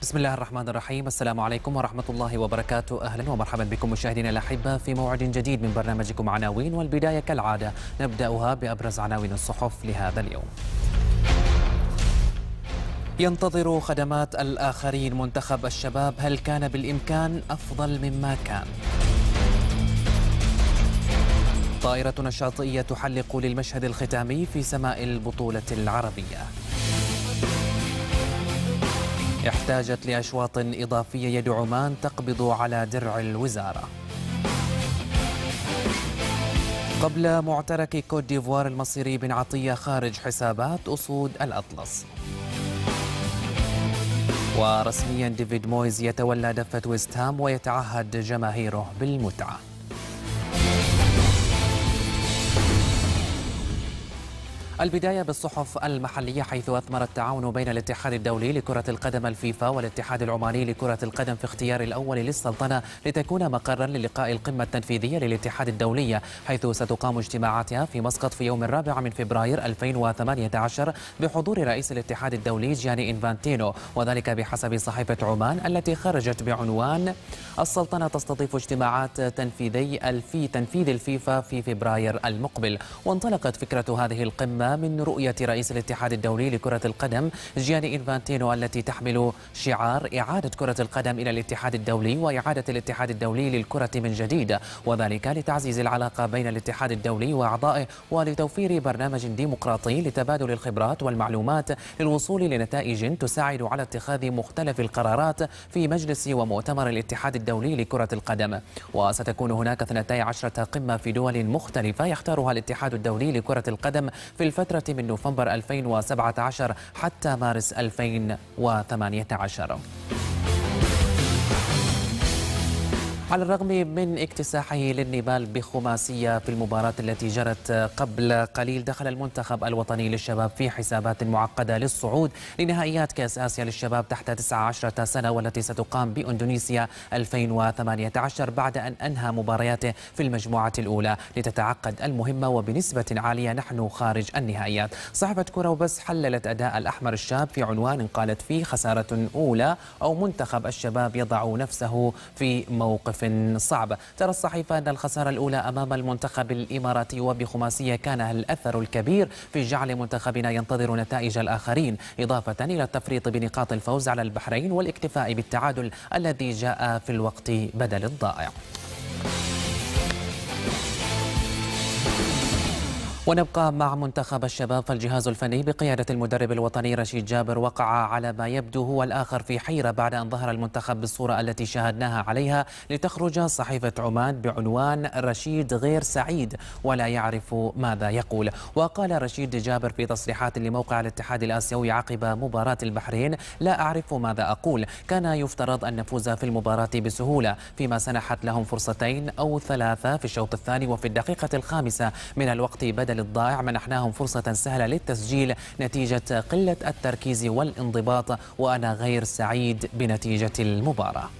بسم الله الرحمن الرحيم. السلام عليكم ورحمة الله وبركاته. أهلا ومرحبا بكم مشاهدينا الأحبة في موعد جديد من برنامجكم عناوين والبداية كالعادة نبدأها بأبرز عناوين الصحف لهذا اليوم. ينتظر خدمات الآخرين منتخب الشباب هل كان بالإمكان؟ أفضل مما كان؟ طائرة الشاطئية تحلق للمشهد الختامي في سماء البطولة العربية. احتاجت لأشواط إضافية يد عمان تقبض على درع الوزارة. قبل معترك كوت ديفوار المصيري بن عطية خارج حسابات أسود الأطلس. ورسميا ديفيد مويز يتولى دفة ويست هام ويتعهد جماهيره بالمتعة. البداية بالصحف المحلية حيث أثمر التعاون بين الاتحاد الدولي لكرة القدم الفيفا والاتحاد العماني لكرة القدم في اختيار الأول للسلطنة لتكون مقرا للقاء القمة التنفيذية للاتحاد الدولي حيث ستقام اجتماعاتها في مسقط في يوم الرابع من فبراير 2018 بحضور رئيس الاتحاد الدولي جاني إنفانتينو وذلك بحسب صحيفة عمان التي خرجت بعنوان السلطنة تستضيف اجتماعات تنفيذي الفي تنفيذ الفيفا في فبراير المقبل. وانطلقت فكرة هذه القمة من رؤية رئيس الاتحاد الدولي لكرة القدم جياني إنفانتينو التي تحمل شعار إعادة كرة القدم إلى الاتحاد الدولي وإعادة الاتحاد الدولي للكرة من جديد وذلك لتعزيز العلاقة بين الاتحاد الدولي وأعضائه ولتوفير برنامج ديمقراطي لتبادل الخبرات والمعلومات للوصول لنتائج تساعد على اتخاذ مختلف القرارات في مجلس ومؤتمر الاتحاد الدولي لكرة القدم. وستكون هناك 12 قمة في دول مختلفة يختارها الاتحاد الدولي لكرة القدم في الفترة الفترة من نوفمبر 2017 حتى مارس 2018 على الرغم من اكتساحه للنبال بخماسية في المباراة التي جرت قبل قليل دخل المنتخب الوطني للشباب في حسابات معقدة للصعود لنهائيات كأس آسيا للشباب تحت 19 سنة والتي ستقام بإندونيسيا 2018 بعد أن أنهى مبارياته في المجموعة الأولى. لتتعقد المهمة وبنسبة عالية نحن خارج النهائيات. صحفة كرة وبس حللت أداء الأحمر الشاب في عنوان قالت فيه خسارة أولى أو منتخب الشباب يضع نفسه في موقف صعبة. ترى الصحيفة أن الخسارة الأولى أمام المنتخب الإماراتي وبخماسية كان الأثر الكبير في جعل منتخبنا ينتظر نتائج الآخرين إضافة إلى التفريط بنقاط الفوز على البحرين والاكتفاء بالتعادل الذي جاء في الوقت بدل الضائع. ونبقى مع منتخب الشباب فالجهاز الفني بقيادة المدرب الوطني رشيد جابر وقع على ما يبدو هو الآخر في حيرة بعد أن ظهر المنتخب بالصورة التي شاهدناها عليها لتخرج صحيفة عمان بعنوان رشيد غير سعيد ولا يعرف ماذا يقول. وقال رشيد جابر في تصريحات لموقع الاتحاد الآسيوي عقب مباراة البحرين لا أعرف ماذا أقول. كان يفترض أن نفوز في المباراة بسهولة فيما سنحت لهم فرصتين أو ثلاثة في الشوط الثاني وفي الدقيقة الخامسة. من الوقت بدل الضائع منحناهم فرصة سهلة للتسجيل نتيجة قلة التركيز والانضباط وأنا غير سعيد بنتيجة المباراة.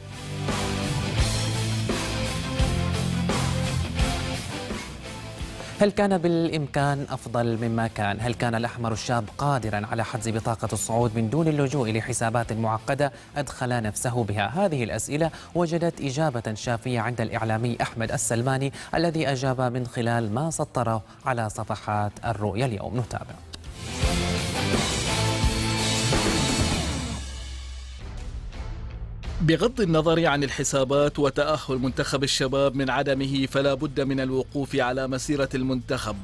هل كان بالإمكان أفضل مما كان؟ هل كان الأحمر الشاب قادرا على حجز بطاقة الصعود من دون اللجوء لحسابات معقدة أدخل نفسه بها؟ هذه الأسئلة وجدت إجابة شافية عند الإعلامي أحمد السلماني الذي أجاب من خلال ما سطره على صفحات الرؤيا اليوم نتابع بغض النظر عن الحسابات وتأهل منتخب الشباب من عدمه فلا بد من الوقوف على مسيرة المنتخب.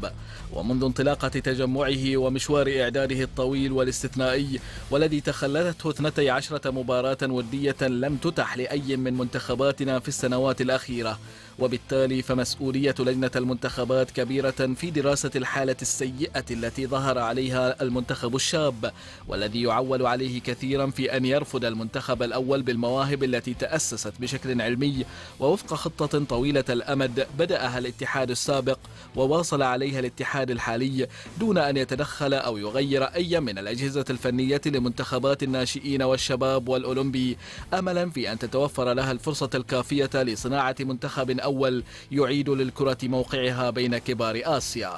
ومنذ انطلاقة تجمعه ومشوار إعداده الطويل والاستثنائي والذي تخللته 12 مباراة ودية لم تتح لأي من منتخباتنا في السنوات الأخيرة. وبالتالي فمسؤولية لجنة المنتخبات كبيرة في دراسة الحالة السيئة التي ظهر عليها المنتخب الشاب والذي يعول عليه كثيرا في أن يرفض المنتخب الأول بالمواهب التي تأسست بشكل علمي ووفق خطة طويلة الأمد بدأها الاتحاد السابق وواصل عليها الاتحاد الحالي دون أن يتدخل أو يغير أي من الأجهزة الفنية لمنتخبات الناشئين والشباب والأولمبي أملا في أن تتوفر لها الفرصة الكافية لصناعة منتخب أول يعيد للكرة موقعها بين كبار آسيا.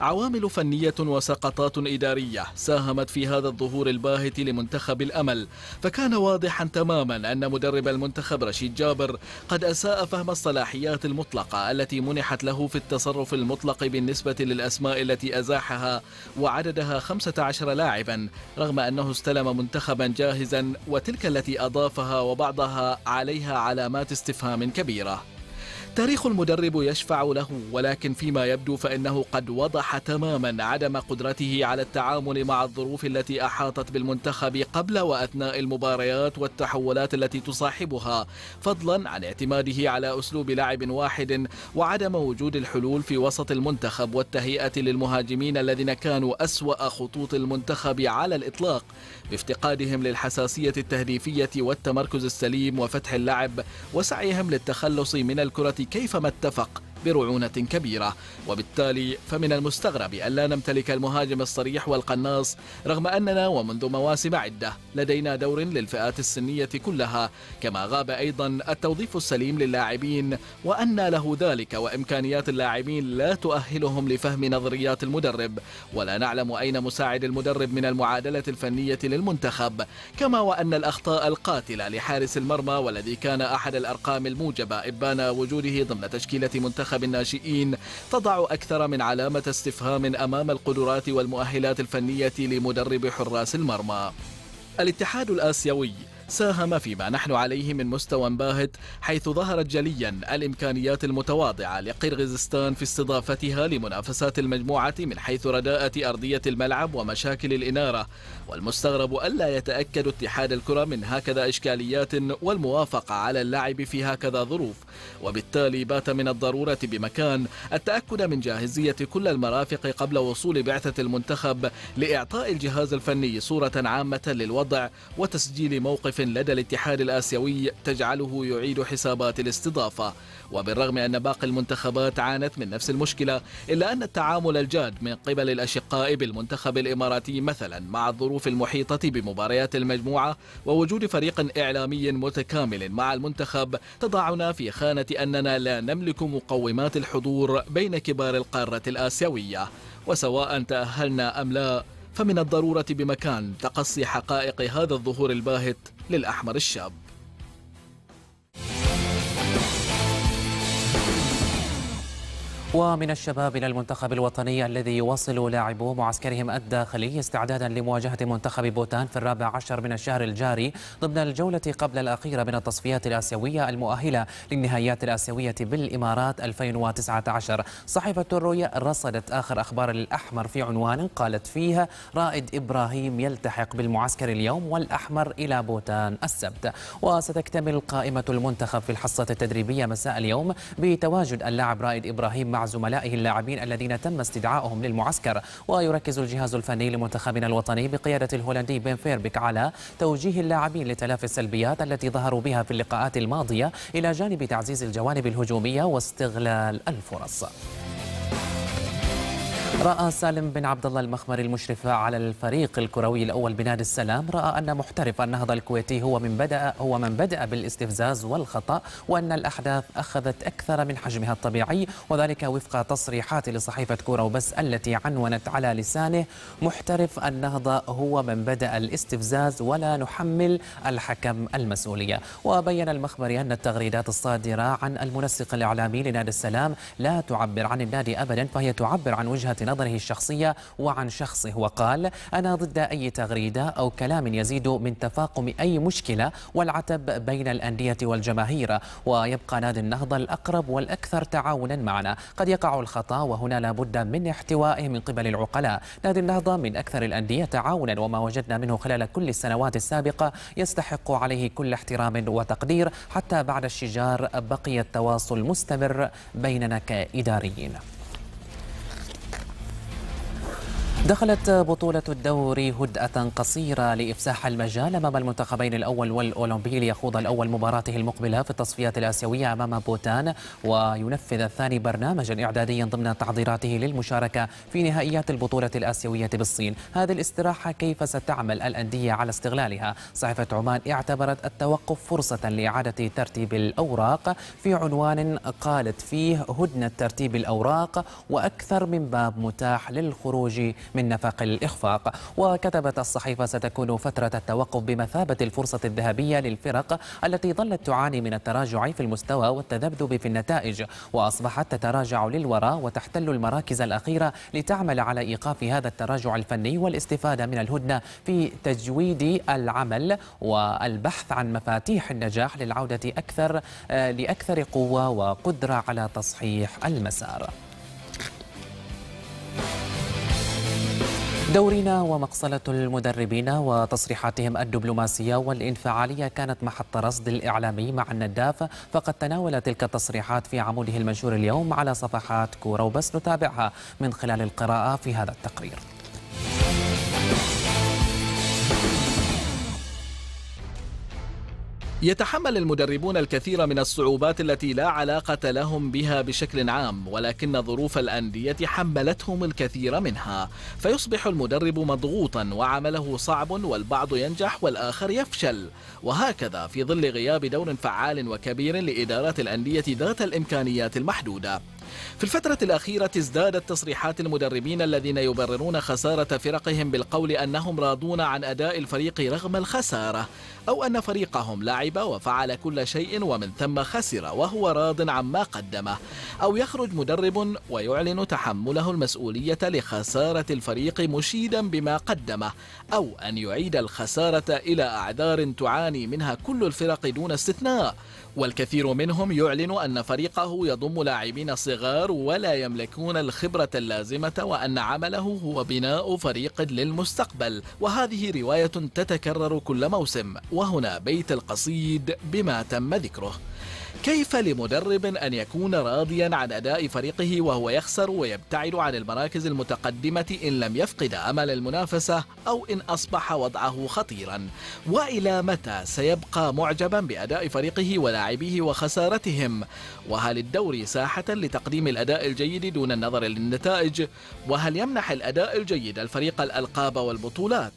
عوامل فنية وسقطات إدارية ساهمت في هذا الظهور الباهت لمنتخب الأمل. فكان واضحا تماما أن مدرب المنتخب رشيد جابر قد أساء فهم الصلاحيات المطلقة التي منحت له في التصرف المطلق بالنسبة للأسماء التي أزاحها وعددها 15 لاعبا رغم أنه استلم منتخبا جاهزا وتلك التي أضافها وبعضها عليها علامات استفهام كبيرة. تاريخ المدرب يشفع له ولكن فيما يبدو فإنه قد وضح تماما عدم قدرته على التعامل مع الظروف التي أحاطت بالمنتخب قبل وأثناء المباريات والتحولات التي تصاحبها فضلا عن اعتماده على أسلوب لاعب واحد وعدم وجود الحلول في وسط المنتخب والتهيئة للمهاجمين الذين كانوا أسوأ خطوط المنتخب على الإطلاق بافتقادهم للحساسية التهديفية والتمركز السليم وفتح اللعب وسعيهم للتخلص من الكرة كيفما اتفق. برعونة كبيرة. وبالتالي فمن المستغرب أن لا نمتلك المهاجم الصريح والقناص رغم أننا ومنذ مواسم عدة لدينا دور للفئات السنية كلها كما غاب أيضا التوظيف السليم للاعبين وأن له ذلك وإمكانيات اللاعبين لا تؤهلهم لفهم نظريات المدرب. ولا نعلم أين مساعد المدرب من المعادلة الفنية للمنتخب كما وأن الأخطاء القاتلة لحارس المرمى والذي كان أحد الأرقام الموجبة إبان وجوده ضمن تشكيلة منتخب منتخب الناشئين تضع أكثر من علامة استفهام أمام القدرات والمؤهلات الفنية لمدرب حراس المرمى. الاتحاد الآسيوي ساهم فيما نحن عليه من مستوى باهت حيث ظهرت جليا الإمكانيات المتواضعة لقرغيزستان في استضافتها لمنافسات المجموعة من حيث رداءة أرضية الملعب ومشاكل الإنارة. والمستغرب ألا يتأكد اتحاد الكرة من هكذا إشكاليات والموافقة على اللعب في هكذا ظروف. وبالتالي بات من الضرورة بمكان التأكد من جاهزية كل المرافق قبل وصول بعثة المنتخب لإعطاء الجهاز الفني صورة عامة للوضع وتسجيل موقف لدى الاتحاد الآسيوي تجعله يعيد حسابات الاستضافة. وبالرغم أن باقي المنتخبات عانت من نفس المشكلة إلا أن التعامل الجاد من قبل الأشقاء بالمنتخب الإماراتي مثلا مع الظروف المحيطة بمباريات المجموعة ووجود فريق إعلامي متكامل مع المنتخب تضعنا في خانة أننا لا نملك مقومات الحضور بين كبار القارة الآسيوية. وسواء تأهلنا أم لا فمن الضرورة بمكان تقصي حقائق هذا الظهور الباهت للأحمر الشاب. ومن الشباب إلى المنتخب الوطني الذي يواصل لاعبو معسكرهم الداخلي استعدادا لمواجهة منتخب بوتان في الرابع عشر من الشهر الجاري ضمن الجولة قبل الأخيرة من التصفيات الآسيوية المؤهلة للنهائيات الآسيوية بالإمارات 2019 صحيفة الرؤيا رصدت آخر أخبار الأحمر في عنوان قالت فيها رائد إبراهيم يلتحق بالمعسكر اليوم والأحمر إلى بوتان السبت. وستكتمل قائمة المنتخب في الحصة التدريبية مساء اليوم بتواجد اللاعب رائد إبراهيم مع زملائه اللاعبين الذين تم استدعائهم للمعسكر. ويركز الجهاز الفني لمنتخبنا الوطني بقيادة الهولندي بن فيربك على توجيه اللاعبين لتلافي السلبيات التي ظهروا بها في اللقاءات الماضية إلى جانب تعزيز الجوانب الهجومية واستغلال الفرص. رأى سالم بن عبد الله المخمري المشرف على الفريق الكروي الأول بنادي السلام رأى أن محترف النهضة الكويتي هو من بدأ هو من بدأ بالاستفزاز والخطأ وأن الأحداث أخذت أكثر من حجمها الطبيعي وذلك وفق تصريحات لصحيفة كورة وبس التي عنونت على لسانه محترف النهضة هو من بدأ الاستفزاز ولا نحمل الحكم المسؤولية. وبين المخمري أن التغريدات الصادرة عن المنسق الإعلامي لنادي السلام لا تعبر عن النادي أبدا فهي تعبر عن وجهة نظره الشخصية وعن شخصه وقال أنا ضد أي تغريدة أو كلام يزيد من تفاقم أي مشكلة والعتب بين الأندية والجماهير ويبقى نادي النهضة الأقرب والأكثر تعاونا معنا. قد يقع الخطأ وهنا لابد من احتوائه من قبل العقلاء. نادي النهضة من أكثر الأندية تعاونا وما وجدنا منه خلال كل السنوات السابقة يستحق عليه كل احترام وتقدير حتى بعد الشجار بقي التواصل مستمر بيننا كإداريين. دخلت بطولة الدوري هدأة قصيرة لإفساح المجال أمام المنتخبين الأول والأولمبي ليخوض الأول مباراته المقبلة في التصفيات الآسيوية أمام بوتان وينفذ الثاني برنامجا إعداديا ضمن تحضيراته للمشاركة في نهائيات البطولة الآسيوية بالصين. هذه الاستراحة كيف ستعمل الأندية على استغلالها؟ صحيفة عمان اعتبرت التوقف فرصة لإعادة ترتيب الأوراق في عنوان قالت فيه هدنة ترتيب الأوراق وأكثر من باب متاح للخروج من نفق الإخفاق. وكتبت الصحيفة ستكون فترة التوقف بمثابة الفرصة الذهبية للفرق التي ظلت تعاني من التراجع في المستوى والتذبذب في النتائج. وأصبحت تتراجع للوراء وتحتل المراكز الأخيرة لتعمل على إيقاف هذا التراجع الفني والاستفادة من الهدنة في تجويد العمل والبحث عن مفاتيح النجاح للعودة أكثر لأكثر قوة وقدرة على تصحيح المسار. دورنا ومقصلة المدربين وتصريحاتهم الدبلوماسية والانفعالية كانت محط رصد الإعلامي مع النداف فقد تناول تلك التصريحات في عموده المنشور اليوم على صفحات كورة وبس نتابعها من خلال القراءة في هذا التقرير. يتحمل المدربون الكثير من الصعوبات التي لا علاقة لهم بها بشكل عام ولكن ظروف الأندية حملتهم الكثير منها. فيصبح المدرب مضغوطا وعمله صعب والبعض ينجح والآخر يفشل. وهكذا في ظل غياب دور فعال وكبير لإدارة الأندية ذات الإمكانيات المحدودة. في الفترة الأخيرة ازدادت تصريحات المدربين الذين يبررون خسارة فرقهم بالقول أنهم راضون عن أداء الفريق رغم الخسارة أو أن فريقهم لعب وفعل كل شيء ومن ثم خسر وهو راض عما قدمه. أو يخرج مدرب ويعلن تحمله المسؤولية لخسارة الفريق مشيدا بما قدمه أو أن يعيد الخسارة إلى أعذار تعاني منها كل الفرق دون استثناء. والكثير منهم يعلن أن فريقه يضم لاعبين صغار ولا يملكون الخبرة اللازمة وأن عمله هو بناء فريق للمستقبل. وهذه رواية تتكرر كل موسم. وهنا بيت القصيد بما تم ذكره. كيف لمدرب أن يكون راضيا عن أداء فريقه وهو يخسر ويبتعد عن المراكز المتقدمة إن لم يفقد أمل المنافسة أو إن أصبح وضعه خطيرا؟ وإلى متى سيبقى معجبا بأداء فريقه ولاعبيه وخسارتهم؟ وهل الدوري ساحة لتقديم الأداء الجيد دون النظر للنتائج؟ وهل يمنح الأداء الجيد الفريق الألقاب والبطولات؟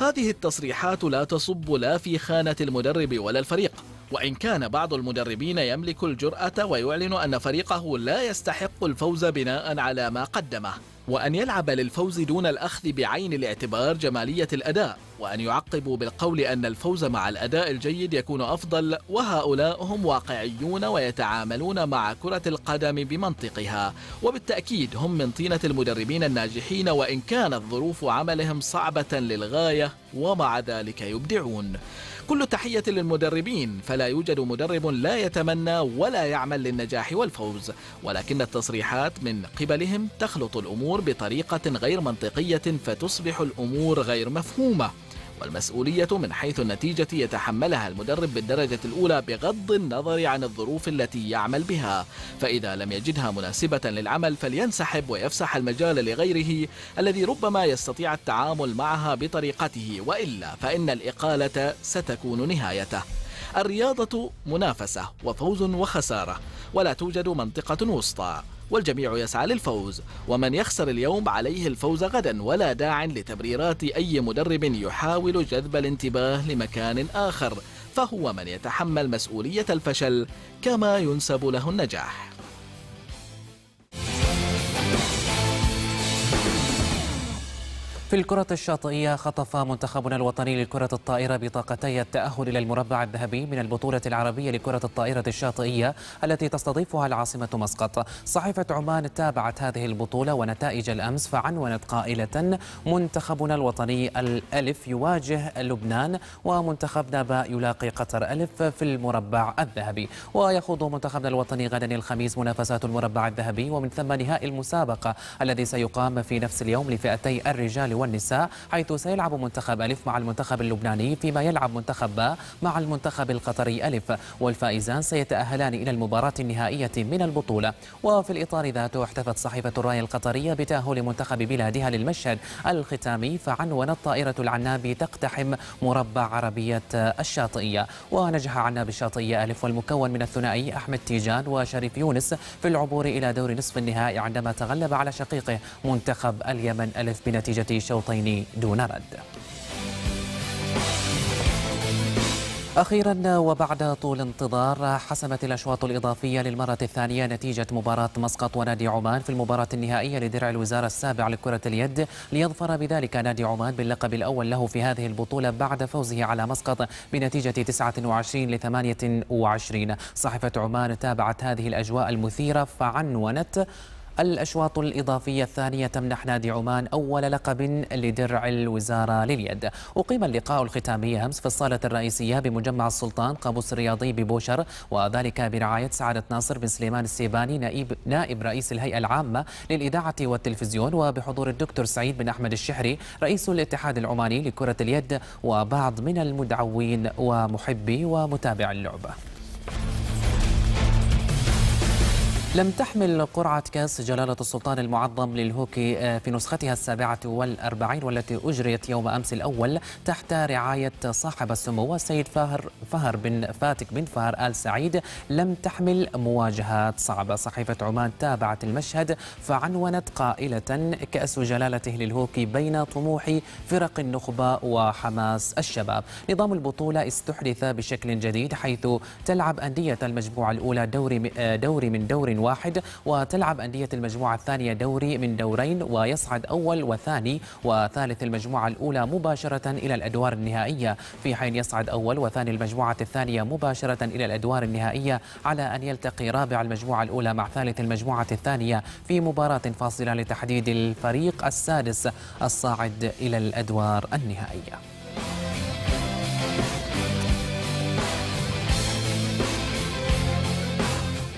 هذه التصريحات لا تصب لا في خانة المدرب ولا الفريق. وإن كان بعض المدربين يملك الجرأة ويعلن أن فريقه لا يستحق الفوز بناء على ما قدمه وأن يلعب للفوز دون الأخذ بعين الاعتبار جمالية الأداء وأن يعقبوا بالقول أن الفوز مع الأداء الجيد يكون أفضل وهؤلاء هم واقعيون ويتعاملون مع كرة القدم بمنطقها. وبالتأكيد هم من طينة المدربين الناجحين وإن كانت ظروف عملهم صعبة للغاية ومع ذلك يبدعون. كل تحية للمدربين فلا يوجد مدرب لا يتمنى ولا يعمل للنجاح والفوز ولكن التصريحات من قبلهم تخلط الأمور بطريقة غير منطقية فتصبح الأمور غير مفهومة. والمسؤولية من حيث النتيجة يتحملها المدرب بالدرجة الأولى بغض النظر عن الظروف التي يعمل بها. فإذا لم يجدها مناسبة للعمل فلينسحب ويفسح المجال لغيره الذي ربما يستطيع التعامل معها بطريقته. وإلا فإن الإقالة ستكون نهايته. الرياضة منافسة وفوز وخسارة ولا توجد منطقة وسطى. والجميع يسعى للفوز. ومن يخسر اليوم عليه الفوز غدا ولا داع لتبريرات أي مدرب يحاول جذب الانتباه لمكان آخر. فهو من يتحمل مسؤولية الفشل كما ينسب له النجاح. في الكرة الشاطئية خطف منتخبنا الوطني لكرة الطائرة بطاقتي التأهل إلى المربع الذهبي من البطولة العربية لكرة الطائرة الشاطئية التي تستضيفها العاصمة مسقط. صحيفة عمان تابعت هذه البطولة ونتائج الأمس فعنونت قائلة منتخبنا الوطني الألف يواجه لبنان ومنتخبنا باء يلاقي قطر ألف في المربع الذهبي. ويخوض منتخبنا الوطني غدا الخميس منافسات المربع الذهبي ومن ثم نهائي المسابقة الذي سيقام في نفس اليوم لفئتي الرجال والنساء حيث سيلعب منتخب ألف مع المنتخب اللبناني فيما يلعب منتخب باء مع المنتخب القطري ألف. والفائزان سيتأهلان إلى المباراة النهائية من البطولة. وفي الإطار ذاته احتفت صحيفة الراية القطرية بتأهل منتخب بلادها للمشهد الختامي فعنونت طائرة العناب تقتحم مربع عربية الشاطئية. ونجح عناب الشاطئية ألف والمكون من الثنائي أحمد تيجان وشريف يونس في العبور إلى دور نصف النهائي عندما تغلب على شقيقه منتخب اليمن ألف بنتيجة شوطين دون رد. أخيرا وبعد طول انتظار حسمت الأشواط الإضافية للمرة الثانية نتيجة مباراة مسقط ونادي عمان في المباراة النهائية لدرع الوزارة السابع لكرة اليد. ليظفر بذلك نادي عمان باللقب الأول له في هذه البطولة بعد فوزه على مسقط بنتيجة 29 ل 28 صحيفة عمان تابعت هذه الأجواء المثيرة فعنونت الأشواط الإضافية الثانية تمنح نادي عمان أول لقب لدرع الوزارة لليد. أقيم اللقاء الختامي أمس في الصالة الرئيسية بمجمع السلطان قابوس الرياضي ببوشر وذلك برعاية سعادة ناصر بن سليمان السيباني نائب, نائب رئيس الهيئة العامة للإذاعة والتلفزيون وبحضور الدكتور سعيد بن أحمد الشحري رئيس الاتحاد العماني لكرة اليد وبعض من المدعوين ومحبي ومتابع اللعبة. لم تحمل قرعة كأس جلالة السلطان المعظم للهوكي آه، في نسختها السابعة والأربعين والتي أجريت يوم أمس الأول تحت رعاية صاحب السمو السيد فهر, فهر بن فاتك بن فهر آل سعيد. لم تحمل مواجهات صعبة. صحيفة عمان تابعت المشهد فعنونت قائلة كأس جلالته للهوكي بين طموح فرق النخبة وحماس الشباب. نظام البطولة استحدث بشكل جديد حيث تلعب أندية المجموعة الأولى دوري آه، دوري من دور واحد وتلعب أندية المجموعة الثانية دوري من دورين ويصعد أول وثاني وثالث المجموعة الأولى مباشرة إلى الأدوار النهائية. في حين يصعد أول وثاني المجموعة الثانية مباشرة إلى الأدوار النهائية على أن يلتقي رابع المجموعة الأولى مع ثالث المجموعة الثانية في مباراة فاصلة لتحديد الفريق السادس الصاعد إلى الأدوار النهائية.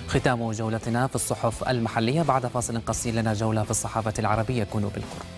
ختام جولتنا في الصحف المحلية. بعد فاصل قصير لنا جولة في الصحافة العربية. كونوا بالقرب.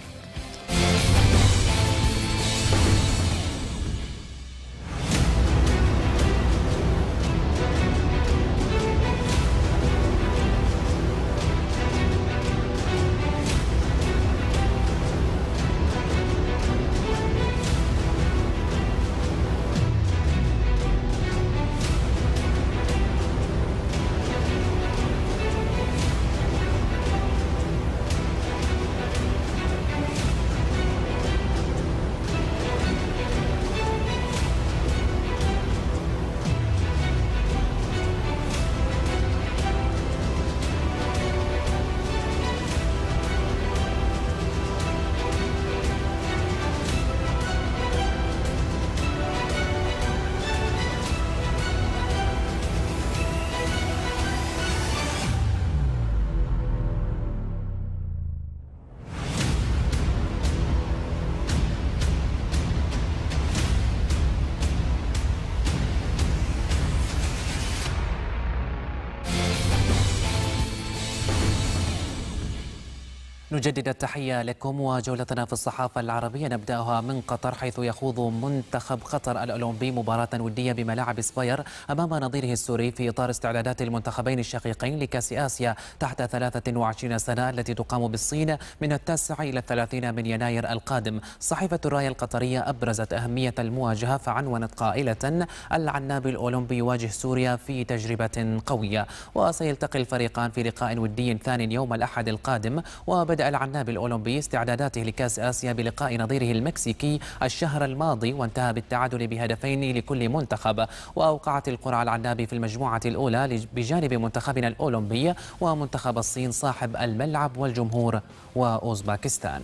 نجدد التحية لكم وجولتنا في الصحافة العربية. نبدأها من قطر حيث يخوض منتخب قطر الأولمبي مباراة ودية بملاعب سباير أمام نظيره السوري في إطار استعدادات المنتخبين الشقيقين لكأس آسيا تحت 23 سنة التي تقام بالصين من التاسع إلى الثلاثين من يناير القادم. صحيفة الراية القطرية أبرزت أهمية المواجهة فعنونت قائلة العناب الأولمبي يواجه سوريا في تجربة قوية. وسيلتقي الفريقان في لقاء ودي ثان يوم الأحد القادم وبدأ العناب الأولمبي استعداداته لكأس آسيا بلقاء نظيره المكسيكي الشهر الماضي وانتهى بالتعادل بهدفين لكل منتخب. وأوقعت القرعة العنابي في المجموعة الأولى بجانب منتخبنا الأولمبي ومنتخب الصين صاحب الملعب والجمهور وأوزباكستان.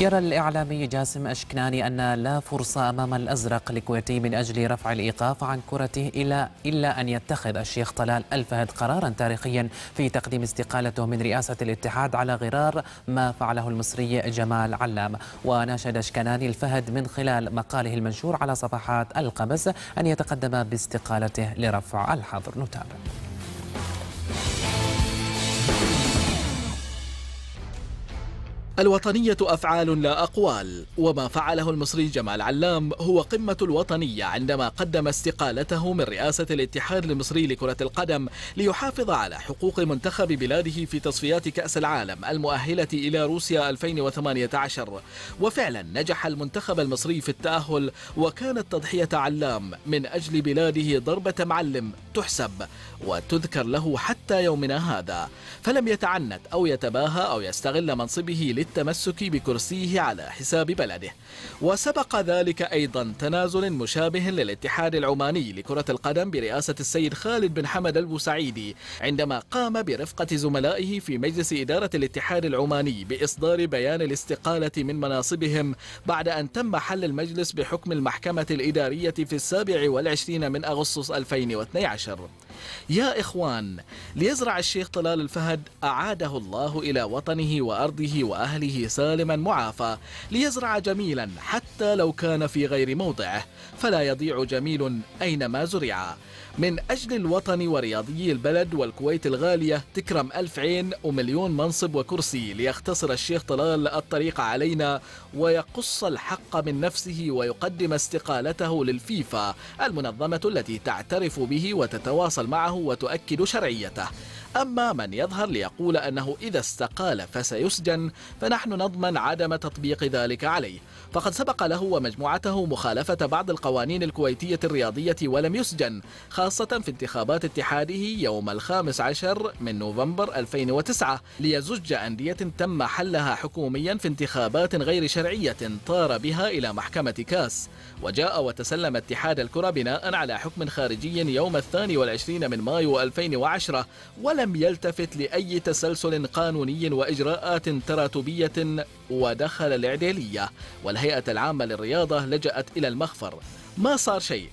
يرى الإعلامي جاسم أشكناني أن لا فرصة أمام الأزرق الكويتي من أجل رفع الإيقاف عن كرته إلا, إلا أن يتخذ الشيخ طلال الفهد قرارا تاريخيا في تقديم استقالته من رئاسة الاتحاد على غرار ما فعله المصري جمال علام. وناشد أشكناني الفهد من خلال مقاله المنشور على صفحات القبس أن يتقدم باستقالته لرفع الحظر. نتابع. الوطنية أفعال لا أقوال وما فعله المصري جمال علام هو قمة الوطنية عندما قدم استقالته من رئاسة الاتحاد المصري لكرة القدم ليحافظ على حقوق منتخب بلاده في تصفيات كأس العالم المؤهلة إلى روسيا 2018 وفعلا نجح المنتخب المصري في التأهل وكانت تضحية علام من أجل بلاده ضربة معلم تحسب وتذكر له حتى يومنا هذا. فلم يتعنت أو يتباهى أو يستغل منصبه للتمسك بكرسيه على حساب بلده. وسبق ذلك أيضا تنازل مشابه للاتحاد العماني لكرة القدم برئاسة السيد خالد بن حمد البوسعيدي عندما قام برفقة زملائه في مجلس إدارة الاتحاد العماني بإصدار بيان الاستقالة من مناصبهم بعد أن تم حل المجلس بحكم المحكمة الإدارية في السابع والعشرين من أغسطس 2012 يا إخوان ليزرع الشيخ طلال الفهد أعاده الله إلى وطنه وأرضه وأهله سالما معافى ليزرع جميلا حتى لو كان في غير موضعه فلا يضيع جميل أينما زرع. من أجل الوطن ورياضي البلد والكويت الغالية تكرم ألف عين ومليون منصب وكرسي ليختصر الشيخ طلال الطريق علينا ويقص الحق من نفسه ويقدم استقالته للفيفا المنظمة التي تعترف به وتتواصل معه وتؤكد شرعيته. أما من يظهر ليقول أنه إذا استقال فسيسجن فنحن نضمن عدم تطبيق ذلك عليه. فقد سبق له ومجموعته مخالفة بعض القوانين الكويتية الرياضية ولم يسجن خاصة في انتخابات اتحاده يوم الخامس عشر من نوفمبر 2009 ليزج أندية تم حلها حكوميا في انتخابات غير شرعية طار بها إلى محكمة كاس. وجاء وتسلم اتحاد الكرة بناء على حكم خارجي يوم الثاني والعشرين من مايو 2010 ولم يلتفت لأي تسلسل قانوني وإجراءات تراتبية ودخل الإعدالية والهيئة العامة للرياضة لجأت إلى المخفر. ما صار شيء؟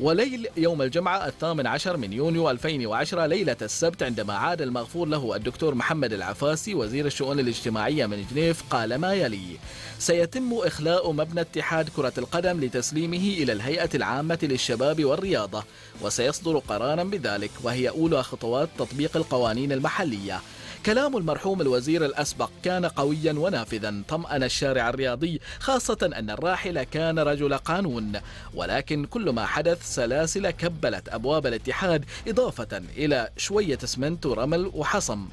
وليل يوم الجمعة الثامن عشر من يونيو 2010 ليلة السبت عندما عاد المغفور له الدكتور محمد العفاسي وزير الشؤون الاجتماعية من جنيف قال ما يلي سيتم إخلاء مبنى اتحاد كرة القدم لتسليمه إلى الهيئة العامة للشباب والرياضة وسيصدر قرارا بذلك وهي أولى خطوات تطبيق القوانين المحلية. كلام المرحوم الوزير الأسبق كان قويا ونافذا طمأن الشارع الرياضي خاصة أن الراحل كان رجل قانون. ولكن كل ما حدث سلاسل كبلت أبواب الاتحاد إضافة إلى شوية اسمنت ورمل وحصم.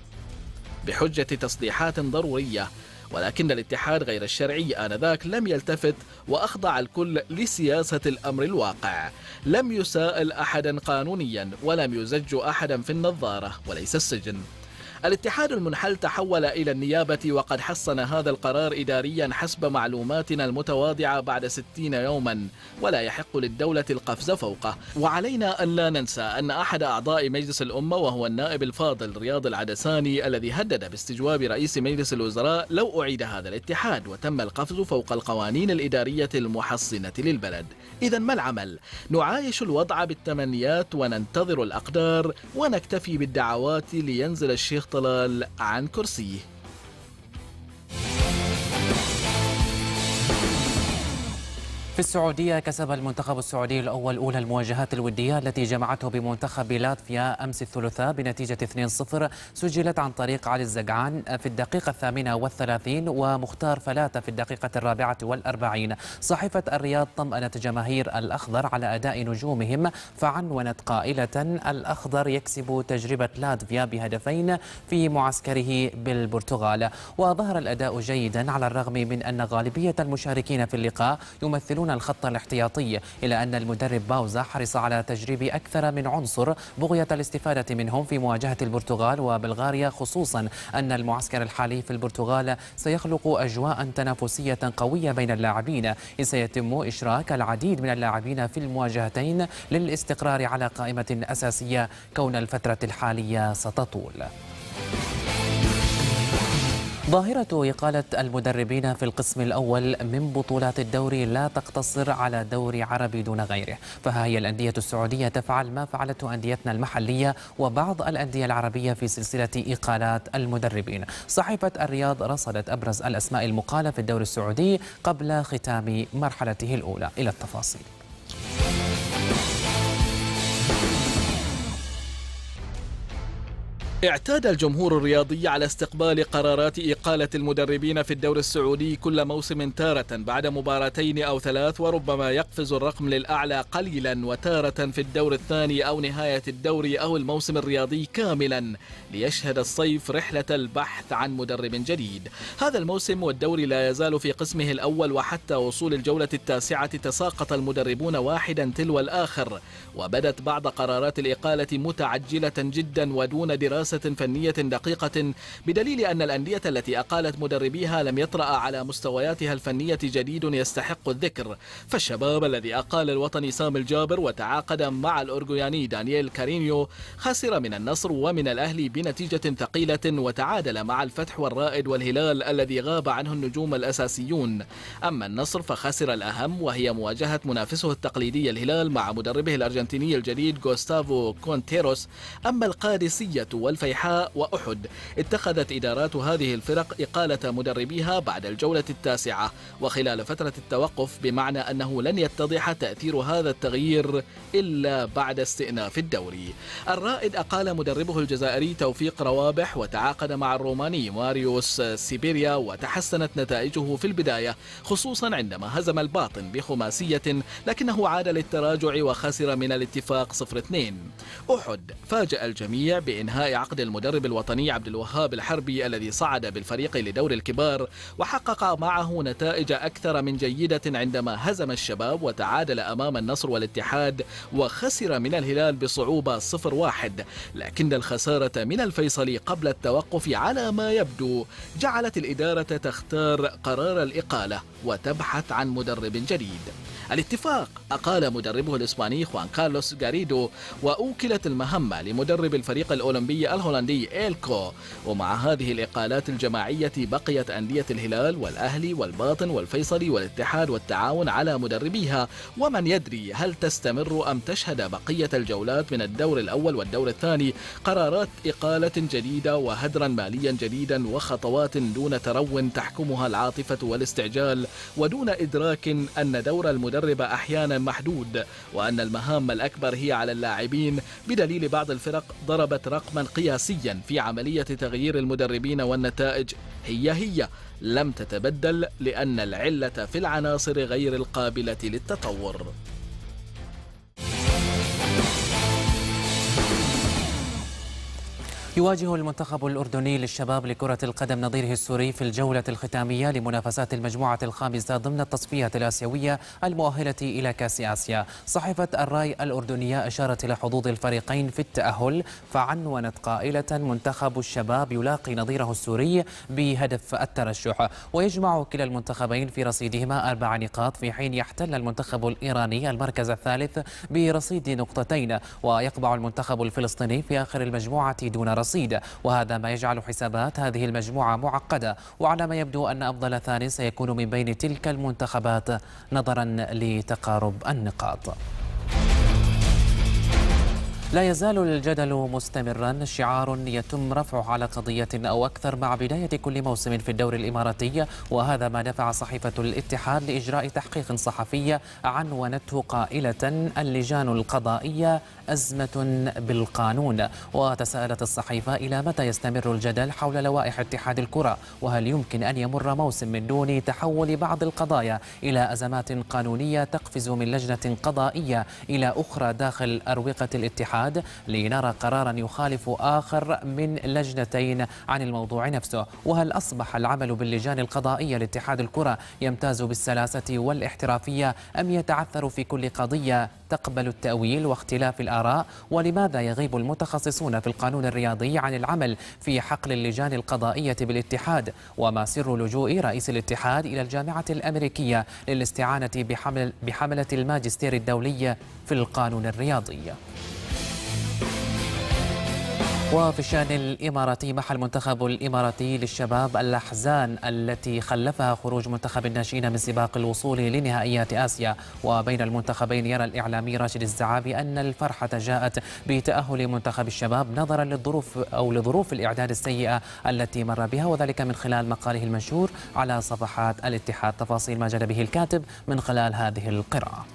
بحجة تصليحات ضرورية. ولكن الاتحاد غير الشرعي آنذاك لم يلتفت وأخضع الكل لسياسة الأمر الواقع. لم يسائل أحدا قانونيا ولم يزج أحدا في النظارة وليس السجن. الاتحاد المنحل تحول إلى النيابة وقد حصن هذا القرار إداريا حسب معلوماتنا المتواضعة بعد ستين يوما ولا يحق للدولة القفز فوقه وعلينا أن لا ننسى أن أحد أعضاء مجلس الأمة وهو النائب الفاضل رياض العدساني الذي هدد باستجواب رئيس مجلس الوزراء لو أعيد هذا الاتحاد وتم القفز فوق القوانين الإدارية المحصنة للبلد إذا ما العمل؟ نعايش الوضع بالتمنيات وننتظر الأقدار ونكتفي بالدعوات لينزل الشيخ طلال عن كرسيه. السعودية كسب المنتخب السعودي الأول أولى المواجهات الودية التي جمعته بمنتخب لاتفيا أمس الثلاثاء بنتيجة 2-0 سجلت عن طريق علي الزقعان في الدقيقة الثامنة والثلاثين ومختار فلاتة في الدقيقة الرابعة والأربعين. صحيفة الرياض طمأنت جماهير الأخضر على أداء نجومهم فعنونت قائلة الأخضر يكسب تجربة لاتفيا بهدفين في معسكره بالبرتغال. وظهر الأداء جيدا على الرغم من أن غالبية المشاركين في اللقاء يمثلون الخط الاحتياطي إلى أن المدرب باوزا حرص على تجريب أكثر من عنصر بغية الاستفادة منهم في مواجهة البرتغال وبلغاريا خصوصا أن المعسكر الحالي في البرتغال سيخلق أجواء تنافسية قوية بين اللاعبين. إذ سيتم إشراك العديد من اللاعبين في المواجهتين للاستقرار على قائمة أساسية كون الفترة الحالية ستطول. ظاهرة إقالة المدربين في القسم الأول من بطولات الدوري لا تقتصر على دوري عربي دون غيره فها هي الأندية السعودية تفعل ما فعلته أنديتنا المحلية وبعض الأندية العربية في سلسلة إقالات المدربين. صحيفة الرياض رصدت أبرز الأسماء المقالة في الدوري السعودي قبل ختام مرحلته الأولى. إلى التفاصيل. اعتاد الجمهور الرياضي على استقبال قرارات إقالة المدربين في الدور السعودي كل موسم تارة بعد مباراتين أو ثلاث وربما يقفز الرقم للأعلى قليلا وتارة في الدور الثاني أو نهاية الدوري أو الموسم الرياضي كاملا. ليشهد الصيف رحلة البحث عن مدرب جديد. هذا الموسم والدوري لا يزال في قسمه الأول وحتى وصول الجولة التاسعة تساقط المدربون واحدا تلو الآخر. وبدت بعض قرارات الإقالة متعجلة جدا ودون دراسة دراسة فنية دقيقة بدليل أن الأندية التي أقالت مدربيها لم يطرأ على مستوياتها الفنية جديد يستحق الذكر. فالشباب الذي أقال الوطني سام الجابر وتعاقد مع الأورجوياني دانييل كارينيو خسر من النصر ومن الأهلي بنتيجة ثقيلة وتعادل مع الفتح والرائد والهلال الذي غاب عنه النجوم الأساسيون. أما النصر فخسر الأهم وهي مواجهة منافسه التقليدي الهلال مع مدربه الأرجنتيني الجديد غوستافو كونتيروس. أما القادسية والف الفيحاء وأحد. اتخذت إدارات هذه الفرق إقالة مدربيها بعد الجولة التاسعة وخلال فترة التوقف بمعنى أنه لن يتضح تأثير هذا التغيير إلا بعد استئناف الدوري. الرائد أقال مدربه الجزائري توفيق روابح وتعاقد مع الروماني ماريوس سيبيريا وتحسنت نتائجه في البداية خصوصا عندما هزم الباطن بخماسية لكنه عاد للتراجع وخسر من الاتفاق 0-2 أحد. فاجأ الجميع بإنهاء عقد المدرب الوطني عبد الوهاب الحربي الذي صعد بالفريق لدور الكبار وحقق معه نتائج أكثر من جيدة عندما هزم الشباب وتعادل أمام النصر والاتحاد وخسر من الهلال بصعوبة 0-1 لكن الخسارة من الفيصلي قبل التوقف على ما يبدو جعلت الإدارة تختار قرار الإقالة وتبحث عن مدرب جديد. الاتفاق أقال مدربه الإسباني خوان كارلوس غاريدو وأوكلت المهمة لمدرب الفريق الأولمبي الهولندي إيلكو. ومع هذه الإقالات الجماعية بقيت أندية الهلال والأهلي والباطن والفيصلي والاتحاد والتعاون على مدربيها. ومن يدري هل تستمر أم تشهد بقية الجولات من الدور الأول والدور الثاني قرارات إقالة جديدة وهدرا ماليا جديدا وخطوات دون ترو تحكمها العاطفة والاستعجال. ودون إدراك أن دور المدرب أحيانا محدود وأن المهام الأكبر هي على اللاعبين. بدليل بعض الفرق ضربت رقما قياسيا في عملية تغيير المدربين والنتائج. هي هي. لم تتبدل لأن العلة في العناصر غير القابلة للتطور. يواجه المنتخب الأردني للشباب لكرة القدم نظيره السوري في الجولة الختامية لمنافسات المجموعة الخامسة ضمن التصفية الآسيوية المؤهلة إلى كأس آسيا. صحيفة الرأي الأردنية أشارت إلى حظوظ الفريقين في التأهل فعنونت قائلة منتخب الشباب يلاقي نظيره السوري بهدف الترشح. ويجمع كلا المنتخبين في رصيدهما أربع نقاط في حين يحتل المنتخب الإيراني المركز الثالث برصيد نقطتين. ويقبع المنتخب الفلسطيني في آخر المجموعة دون رصيد. وهذا ما يجعل حسابات هذه المجموعة معقدة. وعلى ما يبدو أن أفضل ثاني سيكون من بين تلك المنتخبات نظرا لتقارب النقاط. لا يزال الجدل مستمرا. شعار يتم رفعه على قضية أو أكثر مع بداية كل موسم في الدوري الإماراتي وهذا ما دفع صحيفة الاتحاد لإجراء تحقيق صحفي عنونته قائلة اللجان القضائية أزمة بالقانون وتساءلت الصحيفة إلى متى يستمر الجدل حول لوائح اتحاد الكرة؟ وهل يمكن أن يمر موسم من دون تحول بعض القضايا إلى أزمات قانونية تقفز من لجنة قضائية إلى أخرى داخل أروقة الاتحاد؟ الاتحاد لنرى قرارا يخالف آخر من لجنتين عن الموضوع نفسه. وهل أصبح العمل باللجان القضائية لاتحاد الكرة يمتاز بالسلاسة والاحترافية أم يتعثر في كل قضية تقبل التأويل واختلاف الآراء؟ ولماذا يغيب المتخصصون في القانون الرياضي عن العمل في حقل اللجان القضائية بالاتحاد؟ وما سر لجوء رئيس الاتحاد إلى الجامعة الأمريكية للاستعانة بحمل بحملة الماجستير الدولي في القانون الرياضي؟ وفي الشأن الإماراتي محى المنتخب الإماراتي للشباب الأحزان التي خلفها خروج منتخب الناشئين من سباق الوصول لنهائيات آسيا. وبين المنتخبين يرى الإعلامي راشد الزعابي أن الفرحة جاءت بتأهل منتخب الشباب نظرا للظروف أو لظروف الإعداد السيئة التي مر بها وذلك من خلال مقاله المنشور على صفحات الاتحاد. تفاصيل ما جاد به الكاتب من خلال هذه القراءة.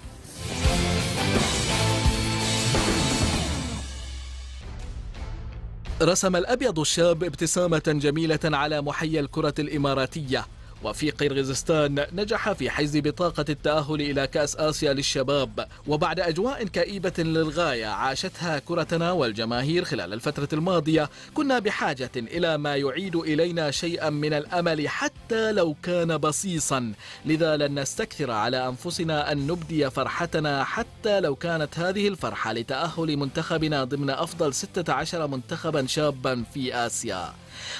رسم الأبيض الشاب ابتسامة جميلة على محيا الكرة الإماراتية. وفي قرغيزستان نجح في حجز بطاقة التأهل إلى كأس آسيا للشباب. وبعد أجواء كئيبة للغاية عاشتها كرتنا والجماهير خلال الفترة الماضية كنا بحاجة إلى ما يعيد إلينا شيئا من الأمل حتى لو كان بصيصا. لذا لن نستكثر على أنفسنا أن نبدي فرحتنا حتى لو كانت هذه الفرحة لتأهل منتخبنا ضمن أفضل 16 منتخبا شابا في آسيا.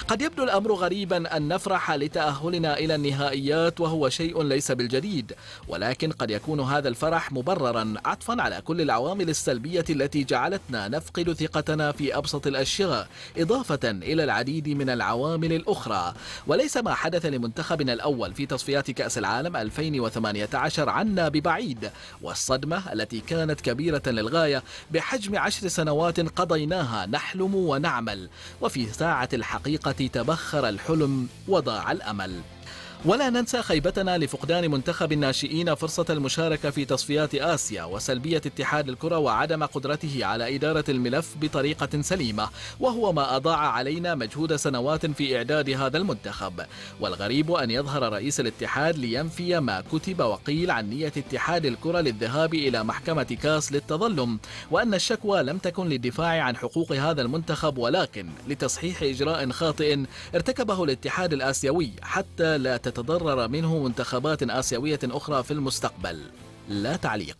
قد يبدو الأمر غريبا أن نفرح لتأهلنا إلى النهائيات وهو شيء ليس بالجديد ولكن قد يكون هذا الفرح مبررا عطفا على كل العوامل السلبية التي جعلتنا نفقد ثقتنا في أبسط الأشياء إضافة إلى العديد من العوامل الأخرى. وليس ما حدث لمنتخبنا الأول في تصفيات كأس العالم 2018 عنا ببعيد والصدمة التي كانت كبيرة للغاية بحجم عشر سنوات قضيناها نحلم ونعمل. وفي ساعة الحقيقة تبخر الحلم وضاع الأمل. ولا ننسى خيبتنا لفقدان منتخب الناشئين فرصة المشاركة في تصفيات آسيا وسلبية اتحاد الكرة وعدم قدرته على إدارة الملف بطريقة سليمة وهو ما أضاع علينا مجهود سنوات في إعداد هذا المنتخب. والغريب أن يظهر رئيس الاتحاد لينفي ما كتب وقيل عن نية اتحاد الكرة للذهاب إلى محكمة كاس للتظلم وأن الشكوى لم تكن للدفاع عن حقوق هذا المنتخب ولكن لتصحيح إجراء خاطئ ارتكبه الاتحاد الآسيوي حتى لا تتضرر منه منتخبات آسيوية أخرى في المستقبل. لا تعليق.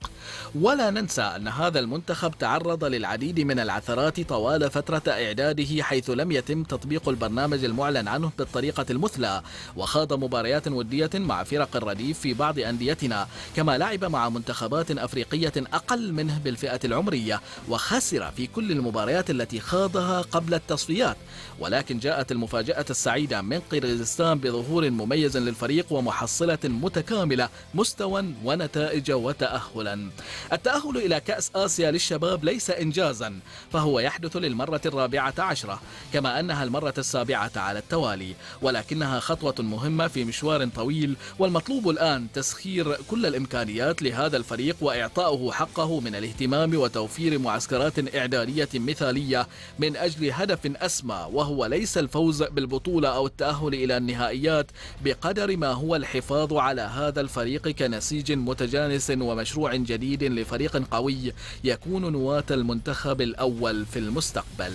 ولا ننسى أن هذا المنتخب تعرض للعديد من العثرات طوال فترة إعداده حيث لم يتم تطبيق البرنامج المعلن عنه بالطريقة المثلى وخاض مباريات ودية مع فرق الرديف في بعض أنديتنا كما لعب مع منتخبات أفريقية أقل منه بالفئة العمرية وخسر في كل المباريات التي خاضها قبل التصفيات. ولكن جاءت المفاجأة السعيدة من قرغيزستان بظهور مميز للفريق ومحصلة متكاملة مستوى ونتائج وتأهلا. التأهل إلى كأس آسيا للشباب ليس إنجازا فهو يحدث للمرة الرابعة عشرة كما أنها المرة السابعة على التوالي ولكنها خطوة مهمة في مشوار طويل والمطلوب الآن تسخير كل الإمكانيات لهذا الفريق وإعطائه حقه من الاهتمام وتوفير معسكرات إعدادية مثالية من أجل هدف أسمى وهو ليس الفوز بالبطولة أو التأهل إلى النهائيات بقدر ما هو الحفاظ على هذا الفريق كنسيج متجانس ومشروع جديد لفريق قوي يكون نواة المنتخب الأول في المستقبل.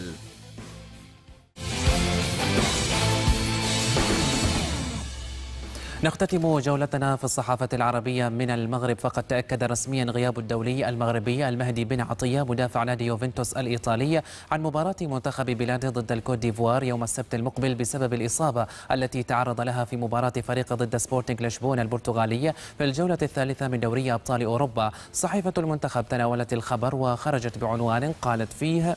نختتم جولتنا في الصحافة العربية من المغرب. فقد تأكد رسميا غياب الدولي المغربي المهدي بن عطية مدافع نادي يوفنتوس الإيطالي عن مباراة منتخب بلاده ضد الكوت ديفوار يوم السبت المقبل بسبب الإصابة التي تعرض لها في مباراة فريقه ضد سبورتنج لشبون البرتغالي في الجولة الثالثة من دوري أبطال أوروبا. صحيفة المنتخب تناولت الخبر وخرجت بعنوان قالت فيه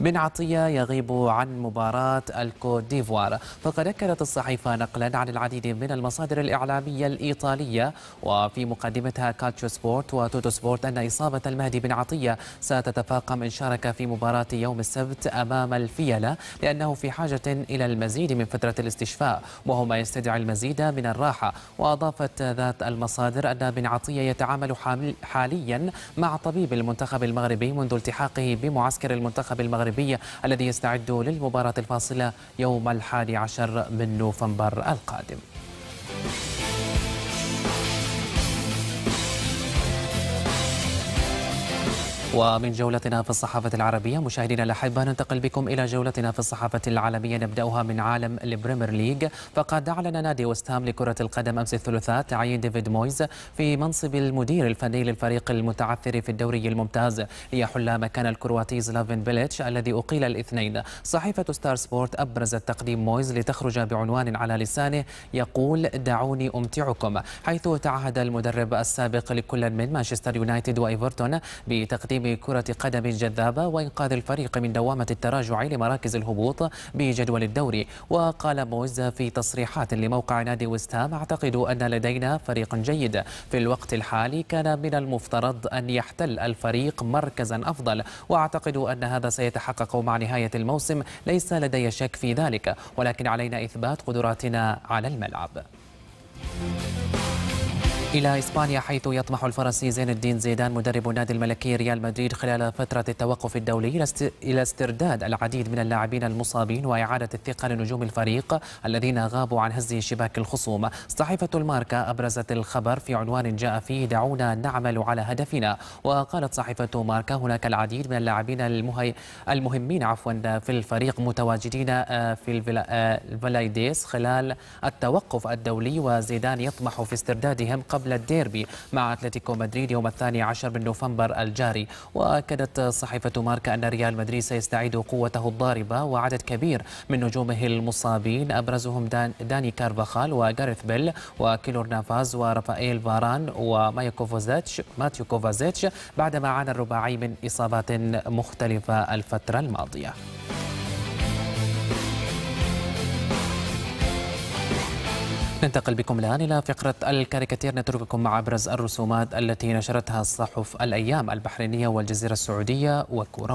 بن عطية يغيب عن مباراة الكوت ديفوار. فقد أكدت الصحيفة نقلا عن العديد من المصادر الإعلامية الإيطالية وفي مقدمتها كالتشو سبورت وتوتو سبورت أن إصابة المهدي بن عطية ستتفاقم إن شارك في مباراة يوم السبت أمام الفيلة لأنه في حاجة إلى المزيد من فترة الاستشفاء وهو ما يستدعي المزيد من الراحة. وأضافت ذات المصادر أن بن عطية يتعامل حاليا مع طبيب المنتخب المغربي منذ التحاقه بمعسكر المنتخب المغربي المغربي الذي يستعد للمباراة الفاصلة يوم الحادي عشر من نوفمبر القادم. ومن جولتنا في الصحافة العربية مشاهدينا الأحبة ننتقل بكم إلى جولتنا في الصحافة العالمية نبدأها من عالم البريمير ليج فقد أعلن نادي وستهام لكرة القدم أمس الثلاثاء تعيين ديفيد مويز في منصب المدير الفني للفريق المتعثر في الدوري الممتاز. ليحل مكان الكرواتي سلافين بيليتش الذي أقيل الاثنين. صحيفة ستار سبورت أبرزت تقديم مويز لتخرج بعنوان على لسانه يقول دعوني أمتعكم حيث تعهد المدرب السابق لكل من مانشستر يونايتد وإيفرتون بتقديم كرة قدم جذابة وإنقاذ الفريق من دوامة التراجع لمراكز الهبوط بجدول الدوري. وقال موز في تصريحات لموقع نادي وستهام أعتقد أن لدينا فريق جيد. في الوقت الحالي كان من المفترض أن يحتل الفريق مركزا أفضل. وأعتقد أن هذا سيتحقق مع نهاية الموسم. ليس لدي شك في ذلك. ولكن علينا إثبات قدراتنا على الملعب. إلى إسبانيا حيث يطمح الفرنسي زين الدين زيدان مدرب النادي الملكي ريال مدريد خلال فترة التوقف الدولي إلى استرداد العديد من اللاعبين المصابين وإعادة الثقة لنجوم الفريق الذين غابوا عن هز شباك الخصوم. صحيفة الماركا أبرزت الخبر في عنوان جاء فيه دعونا نعمل على هدفنا وقالت صحيفة ماركا هناك العديد من اللاعبين المهي المهمين عفوا في الفريق متواجدين آه، في آه، الفالديبيباس خلال التوقف الدولي وزيدان يطمح في استردادهم قبل قبل الديربي مع أتلتيكو مدريد يوم الثاني عشر من نوفمبر الجاري. وأكدت صحيفة ماركا أن ريال مدريد سيستعيد قوته الضاربة وعدد كبير من نجومه المصابين. أبرزهم دان داني كارفاخال وغاريث بيل وكيلور نافاز ورافائيل فاران ومايو كوفازيتش ماتيو كوفازيتش بعدما عانى الرباعي من إصابات مختلفة الفترة الماضية. ننتقل بكم الآن إلى فقرة الكاريكاتير. نترككم مع أبرز الرسومات التي نشرتها صحف الأيام البحرينية والجزيرة السعودية وكورة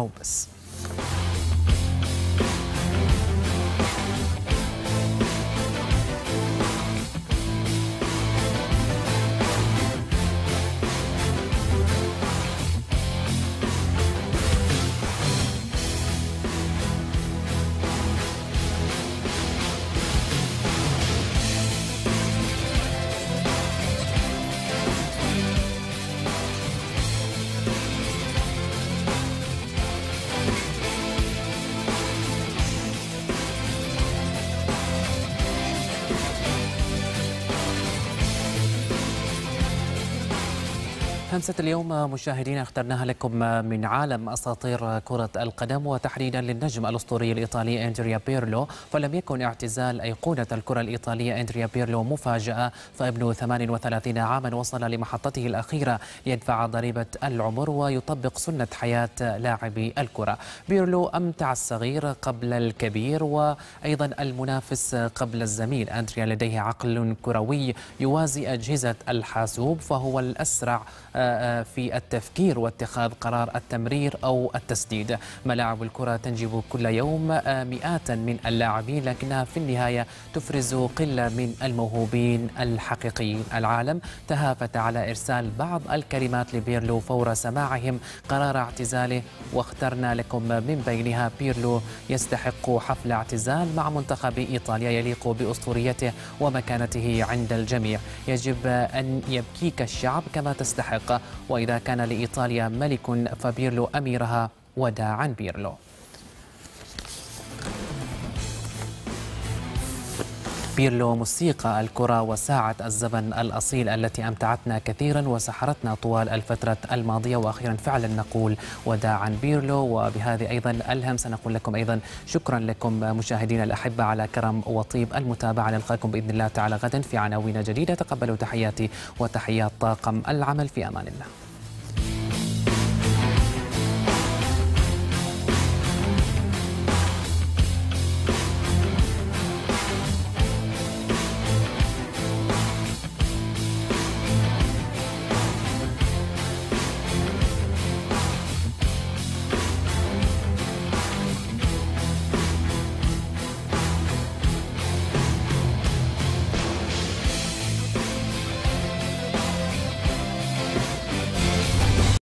همسة اليوم مشاهدينا اخترناها لكم من عالم أساطير كرة القدم وتحديدا للنجم الأسطوري الإيطالي أندريا بيرلو. فلم يكن اعتزال أيقونة الكرة الإيطالية أندريا بيرلو مفاجأة. فابن 38 عاما وصل لمحطته الأخيرة يدفع ضريبة العمر ويطبق سنة حياة لاعبي الكرة. بيرلو أمتع الصغير قبل الكبير وأيضا المنافس قبل الزميل. أندريا لديه عقل كروي يوازي أجهزة الحاسوب فهو الأسرع في التفكير واتخاذ قرار التمرير أو التسديد. ملاعب الكرة تنجب كل يوم مئات من اللاعبين لكنها في النهاية تفرز قلة من الموهوبين الحقيقيين. العالم تهافت على إرسال بعض الكلمات لبيرلو فور سماعهم. قرار اعتزاله واخترنا لكم من بينها بيرلو يستحق حفل اعتزال مع منتخب إيطاليا يليق بأسطوريته ومكانته عند الجميع. يجب أن يبكيك الشعب كما تستحق وإذا كان لإيطاليا ملك فبيرلو أميرها وداعا بيرلو. بيرلو موسيقى الكرة وساعة الزمن الأصيل التي أمتعتنا كثيرا وسحرتنا طوال الفترة الماضية. وأخيرا فعلا نقول وداعا بيرلو. وبهذه أيضا الهم سنقول لكم أيضا شكرا لكم مشاهدينا الأحبة على كرم وطيب المتابعة. نلقاكم بإذن الله تعالى غدا في عناوين جديدة. تقبلوا تحياتي وتحيات طاقم العمل في أمان الله.